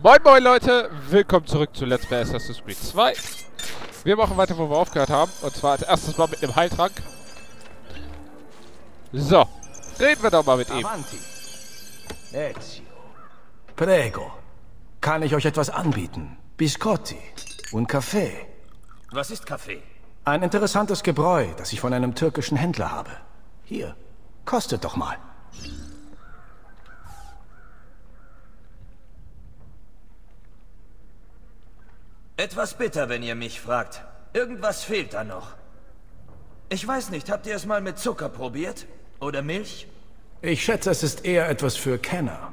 Moin moin Leute, willkommen zurück zu Let's Play Assassin's Creed 2. Wir machen weiter, wo wir aufgehört haben. Und zwar als erstes mal mit dem Heiltrank. So, reden wir doch mal mit ihm. Avanti. Ezio. Prego. Kann ich euch etwas anbieten? Biscotti und Kaffee. Was ist Kaffee? Ein interessantes Gebräu, das ich von einem türkischen Händler habe. Hier, kostet doch mal. Etwas bitter, wenn ihr mich fragt. Irgendwas fehlt da noch. Ich weiß nicht, habt ihr es mal mit Zucker probiert? Oder Milch? Ich schätze, es ist eher etwas für Kenner.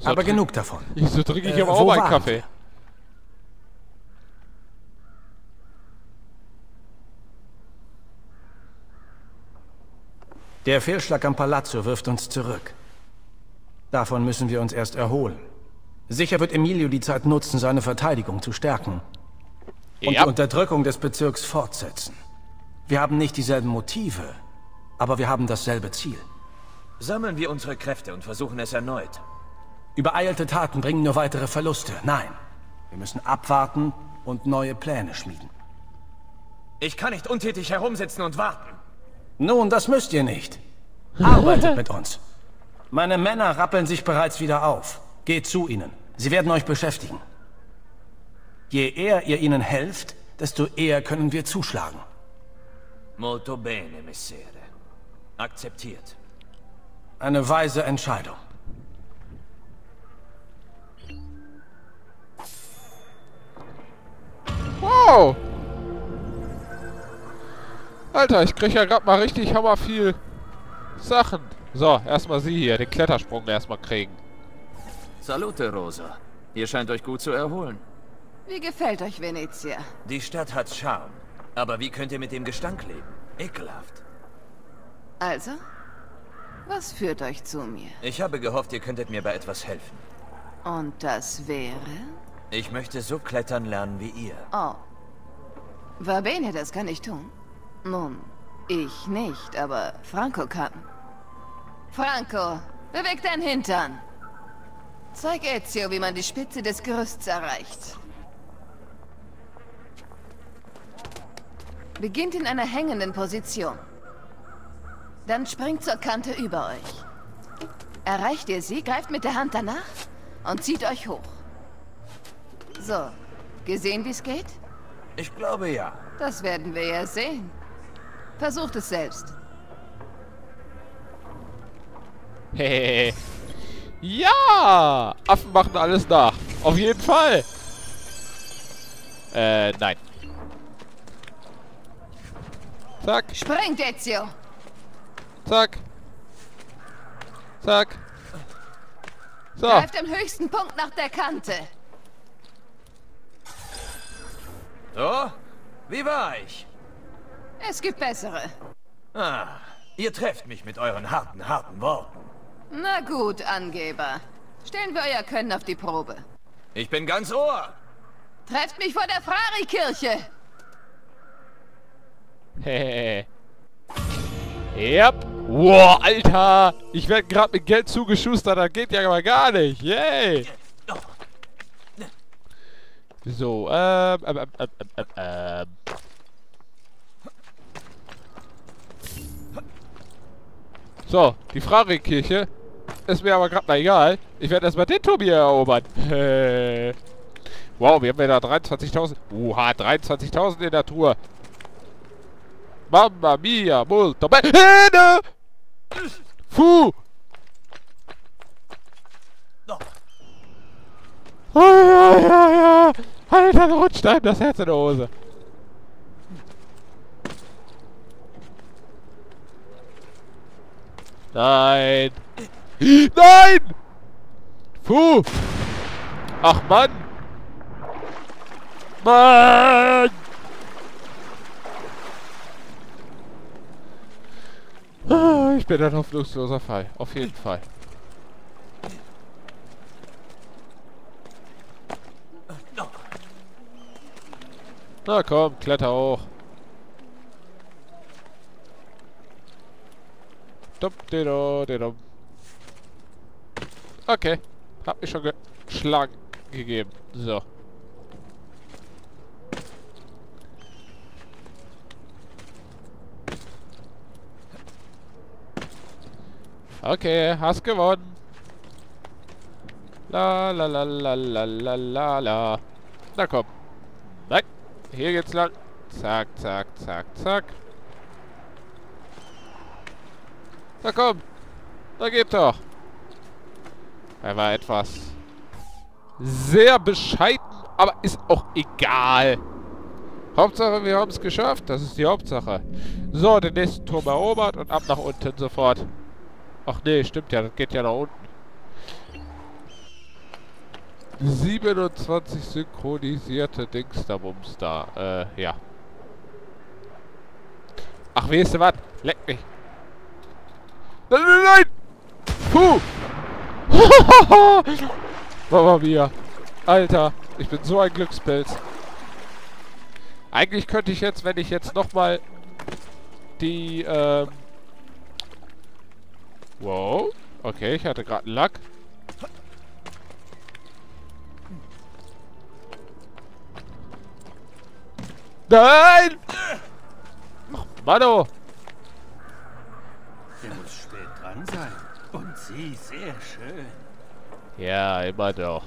So Aber genug davon. So trinke ich Äh, aber auch meinen waren Kaffee. Der Fehlschlag am Palazzo wirft uns zurück. Davon müssen wir uns erst erholen. Sicher wird Emilio die Zeit nutzen, seine Verteidigung zu stärken. Und Ja. die Unterdrückung des Bezirks fortsetzen. Wir haben nicht dieselben Motive, aber wir haben dasselbe Ziel. Sammeln wir unsere Kräfte und versuchen es erneut. Übereilte Taten bringen nur weitere Verluste. Nein, wir müssen abwarten und neue Pläne schmieden. Ich kann nicht untätig herumsitzen und warten. Nun, das müsst ihr nicht. Arbeitet mit uns. Meine Männer rappeln sich bereits wieder auf. Geht zu ihnen. Sie werden euch beschäftigen. Je eher ihr ihnen helft, desto eher können wir zuschlagen. Molto bene, Messere. Akzeptiert. Eine weise Entscheidung. Wow! Alter, ich krieg ja gerade mal richtig hammer viel Sachen. So, erstmal sie hier, den Klettersprung erstmal kriegen. Salute, Rosa. Ihr scheint euch gut zu erholen. Wie gefällt euch Venezia? Die Stadt hat Charme. Aber wie könnt ihr mit dem Gestank leben? Ekelhaft. Also? Was führt euch zu mir? Ich habe gehofft, ihr könntet mir bei etwas helfen. Und das wäre? Ich möchte so klettern lernen wie ihr. Oh. Va bene, das kann ich tun. Nun, ich nicht, aber Franco kann. Franco, beweg dein Hintern. Zeig Ezio, wie man die Spitze des Gerüsts erreicht. Beginnt in einer hängenden Position. Dann springt zur Kante über euch. Erreicht ihr sie, greift mit der Hand danach und zieht euch hoch. So, gesehen, wie es geht? Ich glaube ja. Das werden wir ja sehen. Versucht es selbst. Hehehe. ja! Affen machen alles nach. Auf jeden Fall. Äh, nein. Zack, Springt, Ezio! zack. Zack. So, Greift am höchsten Punkt nach der Kante. So? Wie war ich? Es gibt bessere. Ah, ihr trefft mich mit euren harten, harten Worten. Na gut, Angeber. Stellen wir euer Können auf die Probe. Ich bin ganz Ohr. Trefft mich vor der Frari-Kirche! Hehehe. Yep. Wow, Alter. Ich werde gerade mit Geld zugeschustert. Das geht ja aber gar nicht. Yay. So, ähm, ähm, ähm, ähm, ähm, ähm. So, die Frarikirche ist mir aber gerade mal egal. Ich werde erstmal den Turm hier erobern. wow, wir haben ja da 23.000. Oha, 23.000 in der Tour. Mamma mia, molto bene! Fu! Alter, rutscht einem das Herz in der Hose. Nein! Nein! Fu! Ach Mann! Mann! Ah, Ich bin ein hoffnungsloser Fall. Auf jeden Fall. Na komm, kletter hoch. Dumm, dido, dido. Okay. Hab mich schon geschlagen. gegeben. So. Okay, hast gewonnen. La la la la la la la la. Na komm. Nein. Hier geht's lang. Zack, zack, zack, zack. Na komm. Da geht doch. Er war etwas sehr bescheiden, aber ist auch egal. Hauptsache, wir haben es geschafft. Das ist die Hauptsache. So, den nächsten Turm erobert und ab nach unten sofort. Ach nee, stimmt ja, das geht ja nach unten. 27 synchronisierte Dings da Bums da. Äh, ja. Ach, weißt du was? Leck mich. Nein, nein, nein! Puh! Mama mia. Alter, ich bin so ein Glückspilz. Eigentlich könnte ich jetzt, wenn ich jetzt nochmal die, ähm... Wow. Okay, ich hatte gerade einen Lack. Nein! Mano! Der muss spät dran sein. Und sie sehr schön. Ja, immer doch.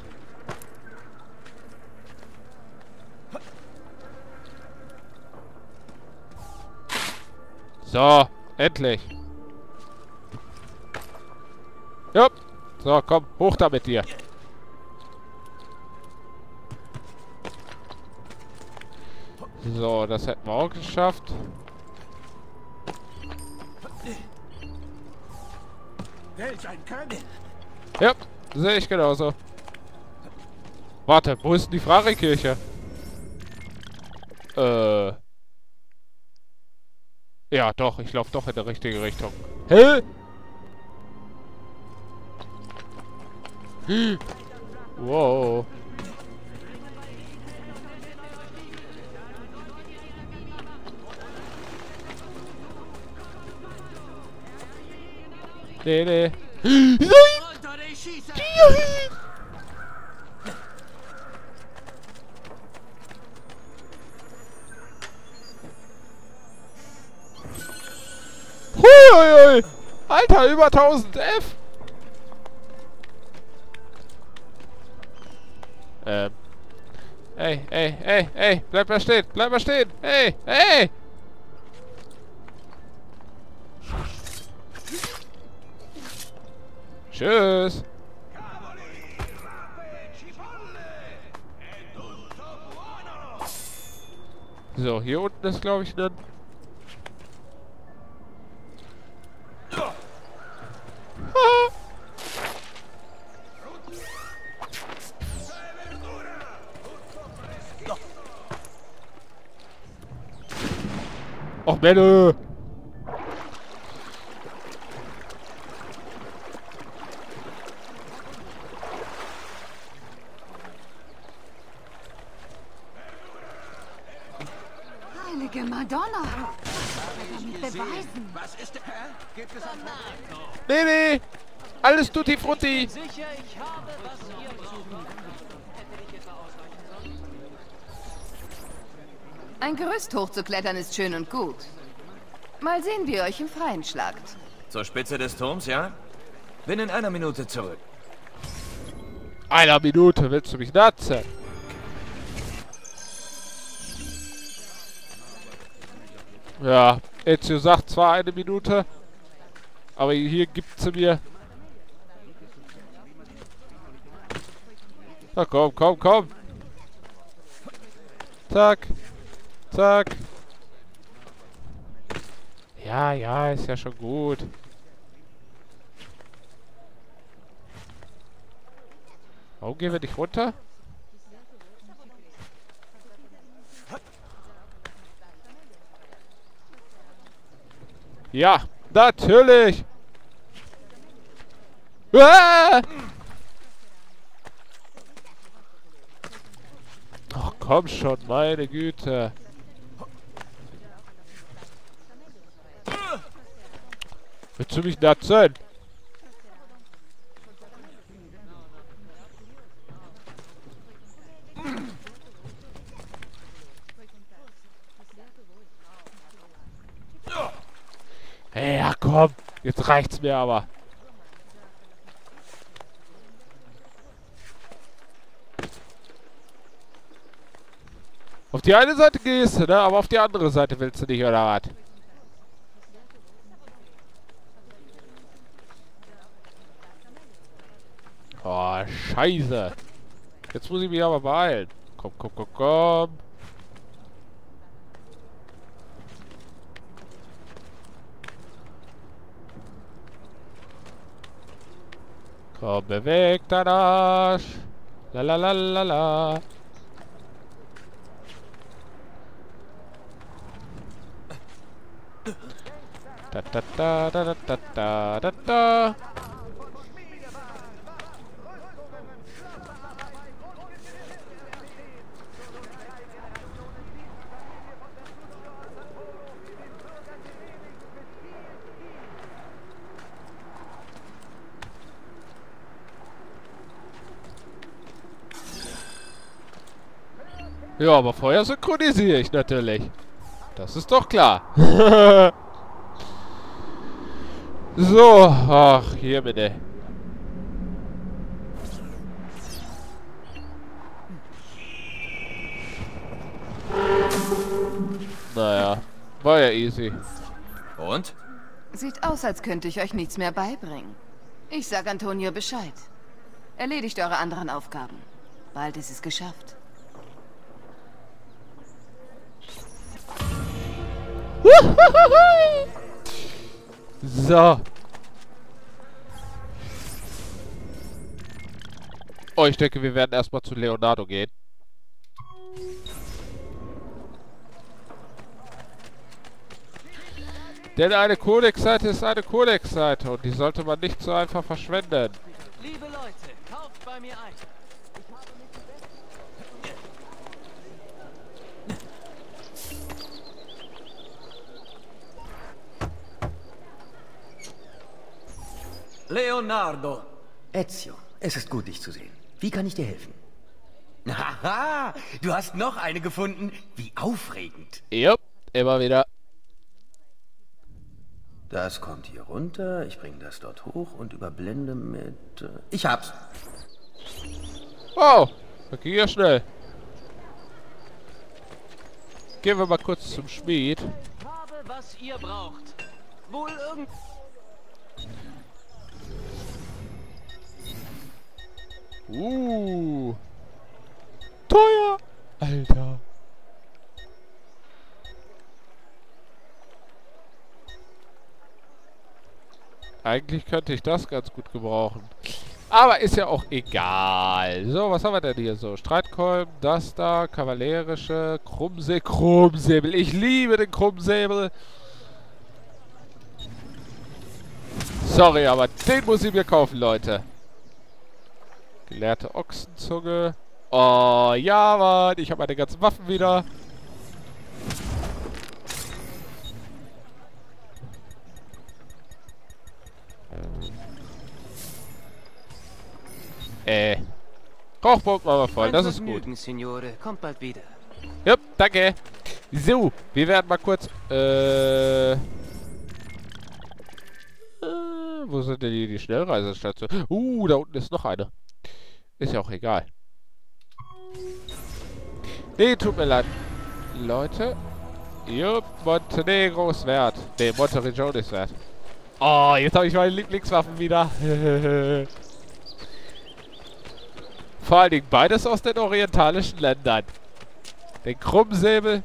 So, endlich. Jupp. So, komm, hoch da mit dir. So, das hätten wir auch geschafft. Welch ein König! Ja, sehe ich genauso. Warte, wo ist denn die Frarikirche? Äh. Ja, doch, ich laufe doch in der richtige Richtung. Hä? Wow. Nee, nee. Nein! Huiuiui! Alter, über 1000 F! Ähm. Ey, ey, ey, ey, bleib mal stehen, bleib mal stehen! Ey, ey! Tschüss! So, hier unten ist, glaube ich, ein... Ah. Och, Menno! Heilige Madonna! Damit beweisen. Nee, nee! Alles tutti frutti! Ein Gerüst hochzuklettern ist schön und gut. Mal sehen, wie ihr euch im Freien schlagt. Zur Spitze des Turms, ja? Bin in einer Minute zurück. Einer Minute, willst du mich natzen? Ja, Ezio sagt zwar eine Minute, aber hier gibt sie mir... Na komm, komm, komm! Zack! Zack! Ja, ja, ist ja schon gut. Warum gehen wir nicht runter? Ja, natürlich! Ah! komm schon, meine Güte. Willst du mich natzen? Ja, komm. Jetzt reicht's mir aber. Die eine Seite gehst du, ne? Aber auf die andere Seite willst du nicht, oder was? Oh, scheiße. Jetzt muss ich mich aber beeilen. Komm, komm, komm, komm. Komm, beweg dein Arsch. La la la la la. Da da da da da da da da. Ja, aber vorher synchronisiere ich natürlich. Das ist doch klar. so, ach, hier bitte. Naja, war ja easy. Und? Sieht aus, als könnte ich euch nichts mehr beibringen. Ich sag Antonio Bescheid. Erledigt eure anderen Aufgaben. Bald ist es geschafft. So. Oh, ich denke, wir werden erstmal zu Leonardo gehen. Denn eine Codex-Seite ist eine Codex-Seite und die sollte man nicht so einfach verschwenden. Liebe Leute, kauft bei mir ein. Leonardo. Ezio, es ist gut, dich zu sehen. Wie kann ich dir helfen? Haha, du hast noch eine gefunden. Wie aufregend. Jupp, immer wieder. Das kommt hier runter, ich bringe das dort hoch und überblende mit... Äh, ich hab's. Oh, das ging ja schnell. Gehen wir mal kurz zum Schmied. Habe, was ihr braucht. Wohl irgend... Uh. Teuer. Alter. Eigentlich könnte ich das ganz gut gebrauchen. Aber ist ja auch egal. So, was haben wir denn hier so? Streitkolben, das da, kavallerische, Krummsäbel, Krummsäbel. Ich liebe den Krummsäbel. Sorry, aber den muss ich mir kaufen, Leute. Gelehrte Ochsenzunge. Oh, ja, Mann. Ich habe meine ganzen Waffen wieder. Äh. Kochbogen war voll, das ist gut. Signore. Kommt bald wieder. Jupp, danke. So, wir werden mal kurz, äh... äh wo sind denn hier die Schnellreisestationen? Uh, da unten ist noch eine. Ist ja auch egal. Nee, tut mir leid. Leute. Jupp, Montenegro ist wert. Nee, Monteregion ist wert. Oh, jetzt habe ich meine Lieblingswaffen wieder. Vor allen Dingen beides aus den orientalischen Ländern. Den Krummsäbel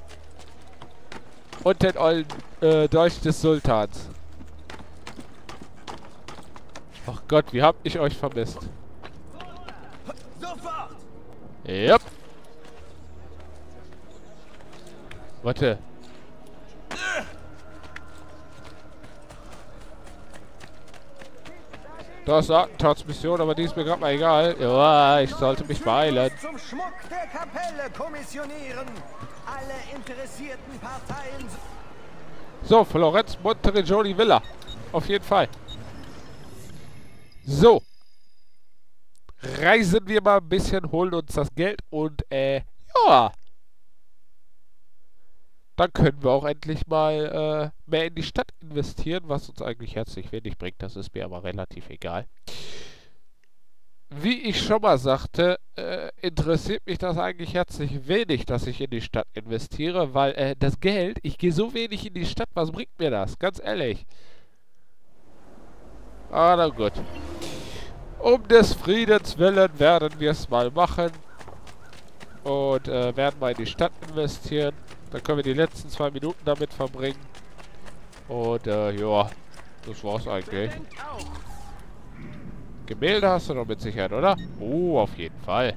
und den ollen äh, Dolch des Sultans. Ach Gott, wie hab ich euch vermisst. Yep. Warte. Das ist Attentatsmission, aber die ist mir gerade mal egal. Ja, ich sollte mich beeilen. Zum Schmuck der Kapelle kommissionieren. Alle interessierten Parteien... So, Florenz Monteregioni Villa. Auf jeden Fall. So. Reisen wir mal ein bisschen, holen uns das Geld und, äh, ja. dann können wir auch endlich mal äh, mehr in die Stadt investieren, was uns eigentlich herzlich wenig bringt. Das ist mir aber relativ egal. Wie ich schon mal sagte, äh, interessiert mich das eigentlich herzlich wenig, dass ich in die Stadt investiere, weil äh, das Geld, ich gehe so wenig in die Stadt, was bringt mir das? Ganz ehrlich. Ah, na gut. Um des Friedens willen werden wir es mal machen. Und äh, werden mal in die Stadt investieren. Dann können wir die letzten zwei Minuten damit verbringen. Und äh, ja, das war's eigentlich. Gemälde hast du doch mit Sicherheit, oder? Oh, auf jeden Fall.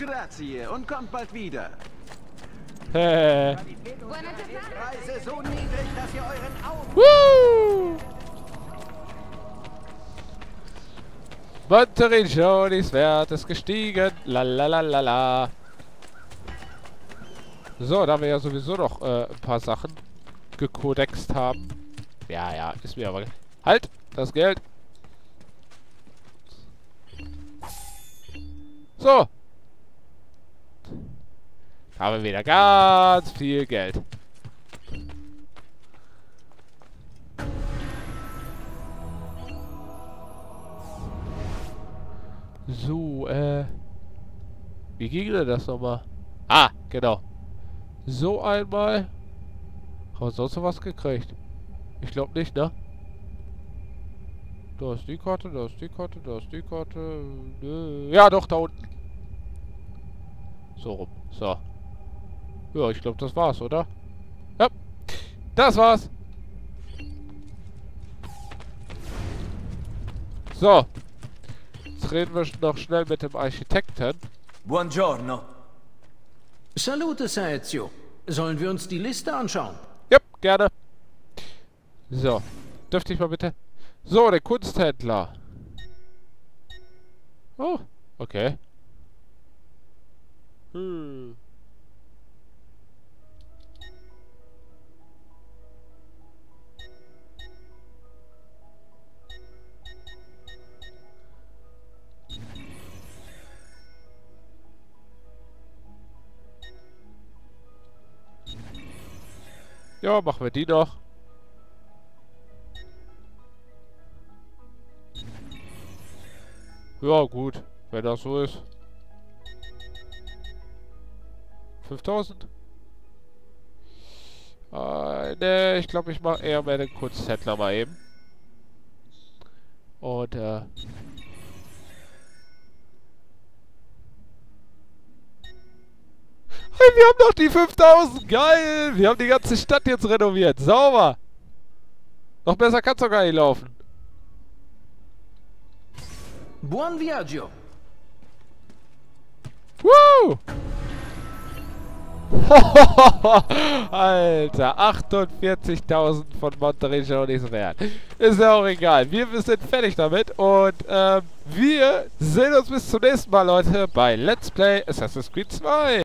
Grazie und kommt bald wieder. Hä? Preise so niedrig, dass ihr euren Augen... Woo! Monterigionis Wert ist gestiegen. Lalalala. So, da wir ja sowieso noch äh, ein paar Sachen gekodext haben. Ja, ja, ist mir aber... Halt! Das Geld! So! Haben wir wieder ganz viel Geld. So, äh... Wie ging denn das nochmal? Ah, genau. So einmal. Haben wir sonst noch was gekriegt? Ich glaube nicht, ne? Da ist die Karte, da ist die Karte, da ist die Karte. Ja, doch, da unten. So rum. So. Ja, ich glaube, das war's, oder? Ja. Das war's. So. Jetzt reden wir noch schnell mit dem Architekten. Buongiorno. Salute, Sir Ezio. Sollen wir uns die Liste anschauen? Ja, gerne. So. Dürfte ich mal bitte? So, der Kunsthändler. Oh, okay. Hm. Ja, machen wir die noch. Ja, gut. Wenn das so ist. 5000? Äh, ne, ich glaube, ich mache eher mal den Kunsthändler mal eben. Und, äh... Hey, wir haben doch die 5000. Geil. Wir haben die ganze Stadt jetzt renoviert. Sauber. Noch besser kann es doch gar nicht laufen. Buon viaggio. Woo! Alter, 48.000 von Monterey-Journeys wert. Ist ja auch egal. Wir sind fertig damit und ähm, wir sehen uns bis zum nächsten Mal, Leute, bei Let's Play Assassin's Creed 2.